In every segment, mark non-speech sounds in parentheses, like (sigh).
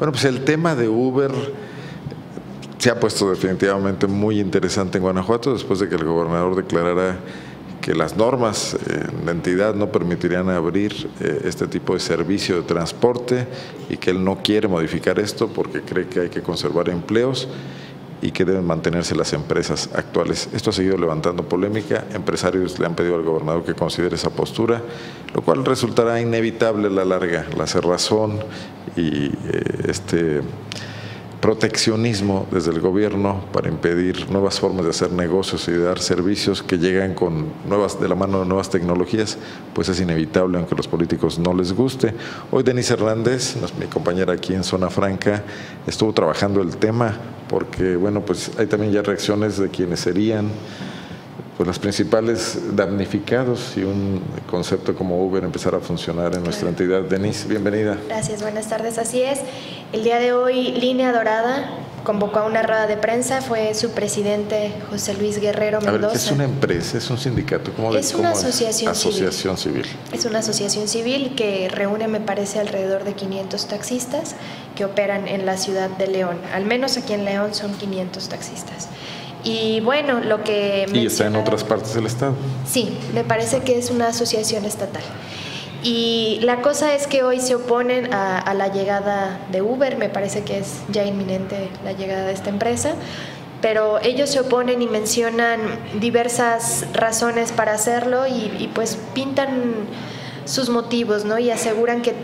Bueno, pues el tema de Uber se ha puesto definitivamente muy interesante en Guanajuato después de que el gobernador declarara que las normas en la entidad no permitirían abrir eh, este tipo de servicio de transporte y que él no quiere modificar esto porque cree que hay que conservar empleos y que deben mantenerse las empresas actuales. Esto ha seguido levantando polémica. Empresarios le han pedido al gobernador que considere esa postura, lo cual resultará inevitable a la larga, la cerrazón y eh, este proteccionismo desde el gobierno para impedir nuevas formas de hacer negocios y de dar servicios que llegan con nuevas de la mano de nuevas tecnologías, pues es inevitable aunque a los políticos no les guste. Hoy Denise Hernández, mi compañera aquí en Zona Franca, estuvo trabajando el tema porque bueno, pues hay también ya reacciones de quienes serían pues los principales damnificados si un concepto como Uber empezara a funcionar en nuestra entidad. Denise, bienvenida. Gracias, buenas tardes. Así es. El día de hoy, Línea Dorada convocó a una rueda de prensa, fue su presidente José Luis Guerrero Mendoza. A ver, ¿es una empresa, es un sindicato? ¿Cómo es una asociación, asociación civil. Es una asociación civil que reúne, me parece, alrededor de 500 taxistas que operan en la ciudad de León. Al menos aquí en León son 500 taxistas. Y bueno, lo que... ¿Y está en otras partes del Estado? Sí, me parece que es una asociación estatal. Y la cosa es que hoy se oponen a, la llegada de Uber, me parece que es ya inminente la llegada de esta empresa, pero ellos se oponen y mencionan diversas razones para hacerlo y, y pues pintan sus motivos, ¿no? Y aseguran que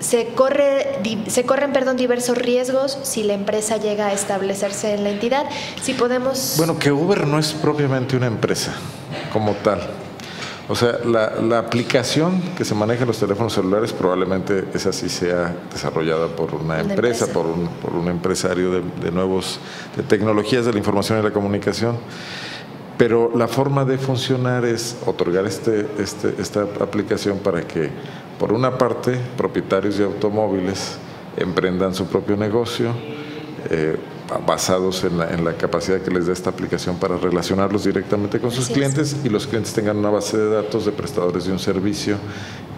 se, corre, se corren perdón, diversos riesgos si la empresa llega a establecerse en la entidad. Si podemos... Bueno, que Uber no es propiamente una empresa como tal. O sea, la, aplicación que se maneja en los teléfonos celulares probablemente esa sí sea desarrollada por una, empresa, Por, un, por un empresario de, de, nuevos, de tecnologías de la información y la comunicación. Pero la forma de funcionar es otorgar este, este, esta aplicación para que por una parte, propietarios de automóviles emprendan su propio negocio eh, basados en la, capacidad que les da esta aplicación para relacionarlos directamente con sus clientes y los clientes tengan una base de datos de prestadores de un servicio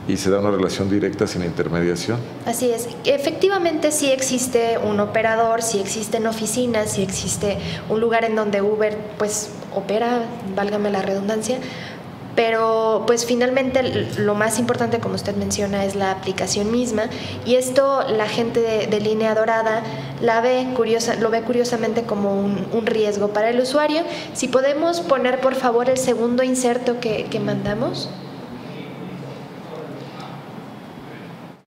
y se da una relación directa sin intermediación. Así es. Efectivamente sí existe un operador, sí existen oficinas, sí existe un lugar en donde Uber pues opera, válgame la redundancia, pero pues finalmente lo más importante, como usted menciona, es la aplicación misma y esto la gente de, línea dorada la ve curiosa, lo ve curiosamente como un, riesgo para el usuario. Si podemos poner por favor el segundo inserto que, mandamos.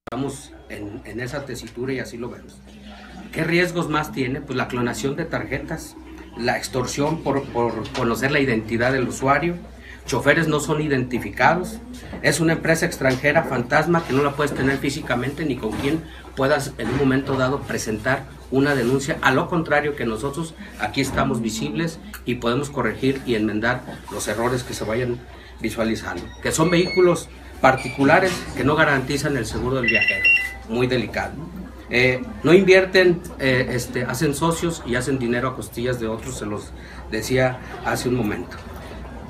Estamos en, esa tesitura y así lo vemos. ¿Qué riesgos más tiene? Pues la clonación de tarjetas, la extorsión por, por conocer la identidad del usuario, choferes no son identificados, es una empresa extranjera fantasma que no la puedes tener físicamente ni con quien puedas en un momento dado presentar una denuncia, a lo contrario que nosotros aquí estamos visibles y podemos corregir y enmendar los errores que se vayan visualizando, que son vehículos particulares que no garantizan el seguro del viajero, muy delicado. Eh, no invierten, eh, este, hacen socios y hacen dinero a costillas de otros, se los decía hace un momento.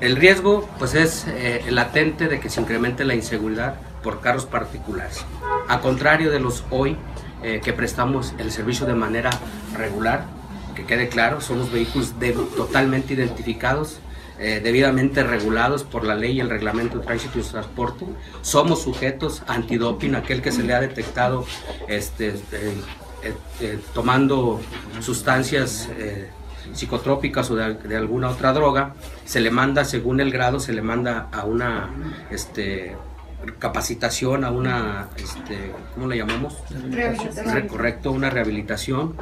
El riesgo pues es eh, latente de que se incremente la inseguridad por carros particulares. A contrario de los hoy eh, que prestamos el servicio de manera regular, que quede claro, somos vehículos totalmente identificados, eh, debidamente regulados por la ley y el reglamento de tránsito y transporte. Somos sujetos antidoping, aquel que se le ha detectado este, tomando sustancias psicotrópicas o de, alguna otra droga, se le manda, según el grado, se le manda a una este, capacitación, a una, este, ¿cómo le llamamos? Rehabilitación. Correcto, una rehabilitación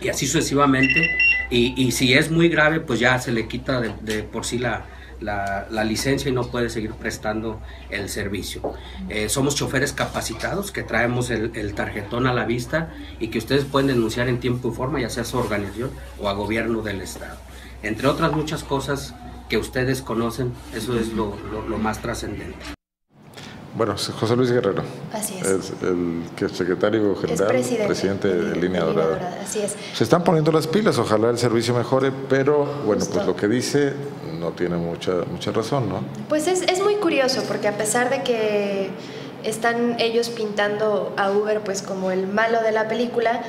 y así sucesivamente. Y, y, si es muy grave, pues ya se le quita de por sí la, la, licencia y no puede seguir prestando el servicio. Eh, somos choferes capacitados que traemos el, tarjetón a la vista y que ustedes pueden denunciar en tiempo y forma, ya sea a su organización o a gobierno del Estado. Entre otras muchas cosas que ustedes conocen, eso es lo, más trascendente. Bueno, José Luis Guerrero. Así es. Es el que secretario general, presidente, de, Línea, Dorada. Así es. Se están poniendo las pilas, ojalá el servicio mejore, pero bueno, pues lo que dice no tiene mucha, mucha razón, ¿no? Pues es, es muy curioso, porque a pesar de que están ellos pintando a Uber pues como el malo de la película,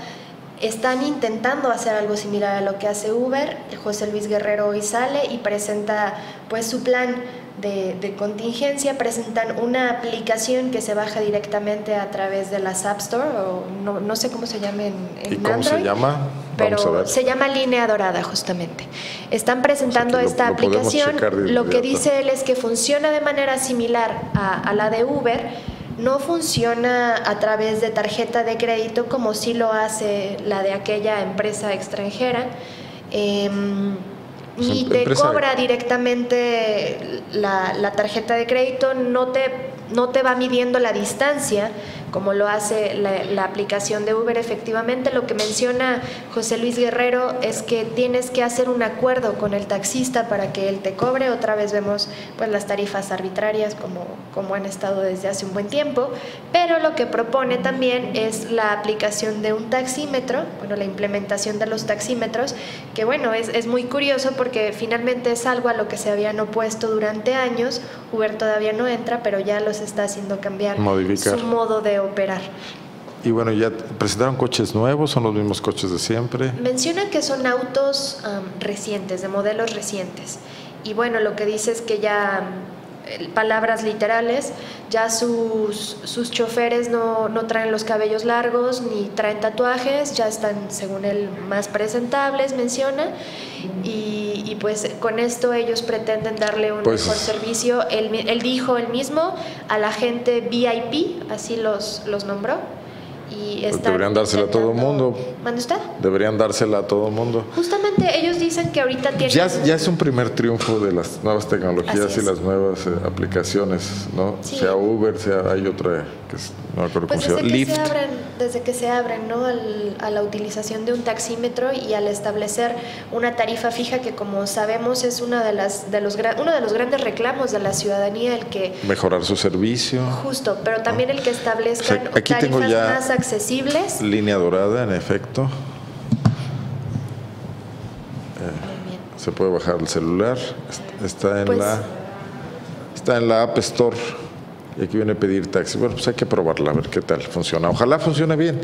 están intentando hacer algo similar a lo que hace Uber. José Luis Guerrero hoy sale y presenta pues su plan de, contingencia. Presentan una aplicación que se baja directamente a través de las App Store o no, sé cómo se llama en, ¿Y cómo se llama? Pero se llama Línea Dorada justamente. Están presentando esta aplicación. Lo que dice él es que funciona de manera similar a, a la de Uber no funciona a través de tarjeta de crédito como sí lo hace la de aquella empresa extranjera. Em, ni te cobra directamente la, la, tarjeta de crédito, no te, no te va midiendo la distancia como lo hace la, aplicación de Uber. Efectivamente, lo que menciona José Luis Guerrero es que tienes que hacer un acuerdo con el taxista para que él te cobre. Otra vez vemos pues las tarifas arbitrarias como, como han estado desde hace un buen tiempo, pero lo que propone también es la aplicación de un taxímetro, bueno, la implementación de los taxímetros, que bueno, es, es muy curioso porque finalmente es algo a lo que se habían opuesto durante años. Uber todavía no entra, pero ya los está haciendo cambiar su modo de operar. Y bueno, ¿ya presentaron coches nuevos? ¿Son los mismos coches de siempre? Mencionan que son autos recientes, de modelos recientes. Y bueno, lo que dice es que ya, palabras literales, ya sus, sus choferes no, no, traen los cabellos largos ni traen tatuajes, ya están, según él, más presentables, menciona. Y, y pues con esto ellos pretenden darle un pues mejor servicio. Él, él dijo él mismo a la gente VIP, así los, los nombró y deberían dársela a todo el mundo. ¿Mande usted? Deberían dársela a todo el mundo. Justamente ellos dicen que ahorita tienen... Ya, ya es un primer triunfo de las nuevas tecnologías y las nuevas eh, aplicaciones, ¿no? Sea Uber, sea hay otra que no pues. Lyft. Se abren, desde que se abren, ¿no? a la utilización de un taxímetro y al establecer una tarifa fija que como sabemos es una de las de los uno de los grandes reclamos de la ciudadanía el que mejorar su servicio. Justo, pero también el que establezcan aquí tarifas tengo ya más accesibles. Línea dorada, en efecto. Eh, se puede bajar el celular. Está en pues la está en la App Store. Y aquí viene a pedir taxi. Bueno, pues hay que probarla, a ver qué tal funciona. Ojalá funcione bien.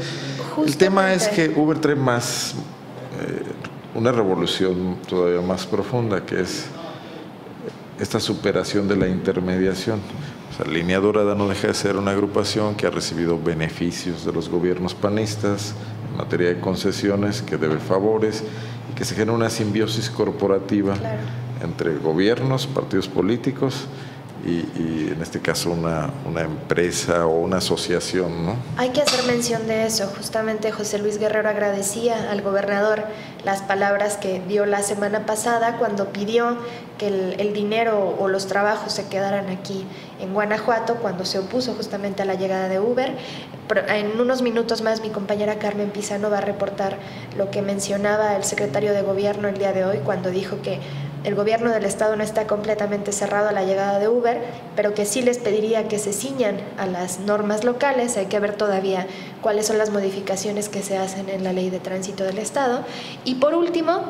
El tema es que Uber trae más, eh, una revolución todavía más profunda, que es esta superación de la intermediación. O sea, Línea Dorada no deja de ser una agrupación que ha recibido beneficios de los gobiernos panistas en materia de concesiones, que debe favores y que se genera una simbiosis corporativa entre gobiernos, partidos políticos y, en este caso una, una, empresa o una asociación. ¿no? Hay que hacer mención de eso. Justamente José Luis Guerrero agradecía al gobernador las palabras que dio la semana pasada cuando pidió que el, el, dinero o los trabajos se quedaran aquí en Guanajuato, cuando se opuso justamente a la llegada de Uber. En unos minutos más mi compañera Carmen Pizano va a reportar lo que mencionaba el secretario de gobierno el día de hoy cuando dijo que el gobierno del estado no está completamente cerrado a la llegada de Uber, pero que sí les pediría que se ciñan a las normas locales. Hay que ver todavía cuáles son las modificaciones que se hacen en la ley de tránsito del estado. Y por último,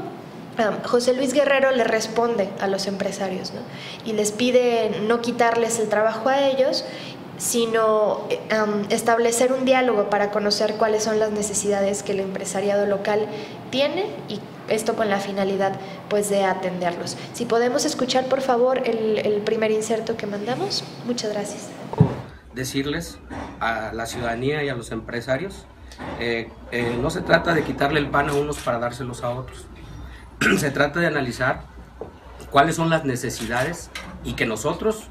José Luis Guerrero le responde a los empresarios y les pide no quitarles el trabajo a ellos sino establecer un diálogo para conocer cuáles son las necesidades que el empresariado local tiene y esto con la finalidad pues de atenderlos. Si podemos escuchar por favor el, primer inserto que mandamos. Muchas gracias. Decirles a la ciudadanía y a los empresarios, eh, eh, no se trata de quitarle el pan a unos para dárselos a otros. (clears throat) se trata de analizar cuáles son las necesidades y que nosotros,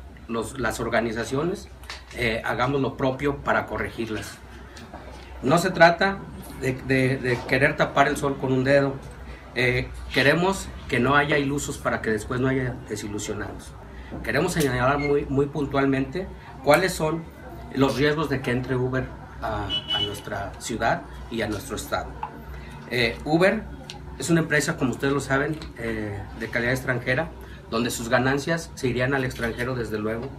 las organizaciones, eh, hagamos lo propio para corregirlas. No se trata de, querer tapar el sol con un dedo. Eh, queremos que no haya ilusos para que después no haya desilusionados. Queremos señalar muy, muy puntualmente cuáles son los riesgos de que entre Uber a, nuestra ciudad y a nuestro estado. Eh, Uber es una empresa, como ustedes lo saben, de calidad extranjera, donde sus ganancias se irían al extranjero desde luego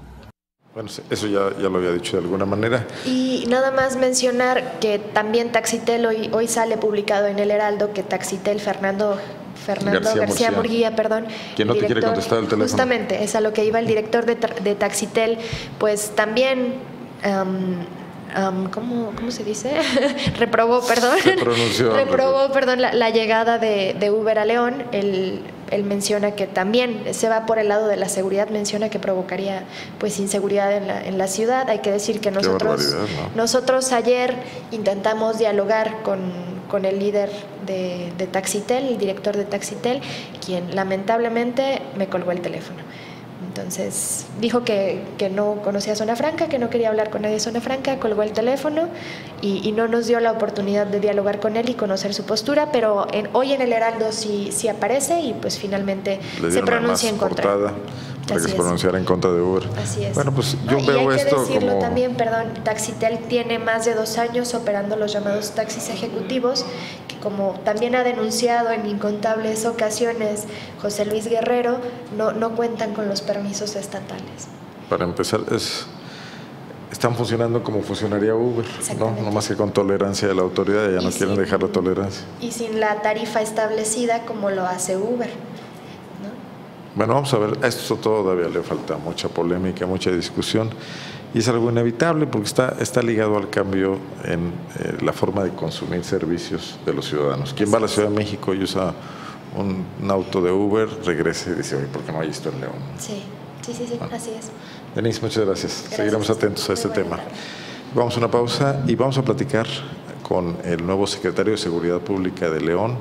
bueno, eso ya, ya, lo había dicho de alguna manera. Y nada más mencionar que también Taxitel hoy, hoy sale publicado en el Heraldo que Taxitel Fernando Fernando García, Murguía, perdón. ¿Quién no te quiere contestar el teléfono. Justamente, es a lo que iba el director de, de Taxitel, pues también ¿cómo, ¿cómo, se dice? (laughs) reprobó, perdón. Se (laughs) reprobó, perdón, la, llegada de, de, Uber a León. Él, él, menciona que también se va por el lado de la seguridad, menciona que provocaría pues inseguridad en la, en la ciudad. Hay que decir que nosotros, nosotros ayer intentamos dialogar con, con el líder de, de Taxitel, el director de Taxitel, quien lamentablemente me colgó el teléfono. Entonces dijo que, que, no conocía Zona Franca, que no quería hablar con nadie de Zona Franca, colgó el teléfono y, no nos dio la oportunidad de dialogar con él y conocer su postura, pero en, hoy en el Heraldo sí, sí aparece y pues finalmente se pronuncia en contra. Portada para que se pronunciara en contra de Uber. Así es. Bueno, pues yo veo y hay esto que decirlo como... también, perdón, Taxitel tiene más de dos años operando los llamados taxis ejecutivos, como también ha denunciado en incontables ocasiones José Luis Guerrero, no, no cuentan con los permisos estatales. Para empezar, es están funcionando como funcionaría Uber, ¿no? no más que con tolerancia de la autoridad, ya no quieren dejar la tolerancia. Y sin la tarifa establecida como lo hace Uber. Bueno, vamos a ver, a esto todavía le falta mucha polémica, mucha discusión y es algo inevitable porque está, está ligado al cambio en eh, la forma de consumir servicios de los ciudadanos. Quien va a la Ciudad de México y usa un, auto de Uber, regrese y dice, oye, ¿por qué no hay esto en León? Sí, sí, sí, sí así es. Denise, muchas gracias. Seguiremos atentos a este tema. Vamos a una pausa y vamos a platicar con el nuevo secretario de Seguridad Pública de León.